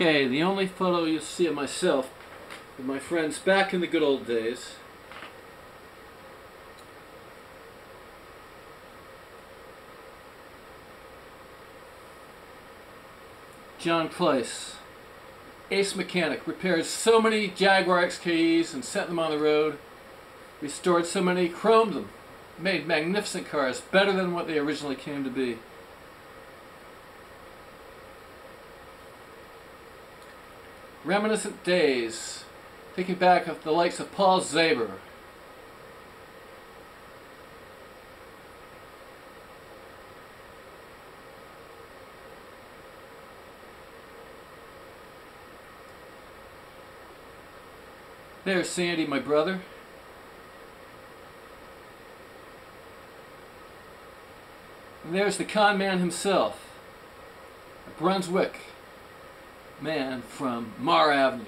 Okay, the only photo you'll see of myself with my friends back in the good old days. John Kleis, ace mechanic, repaired so many Jaguar XKEs and sent them on the road, restored so many, chromed them, made magnificent cars, better than what they originally came to be. Reminiscent days, thinking back of the likes of Paul Zaber. There's Sandy, my brother. And there's the con man himself, Brunswick man from Mar Avenue.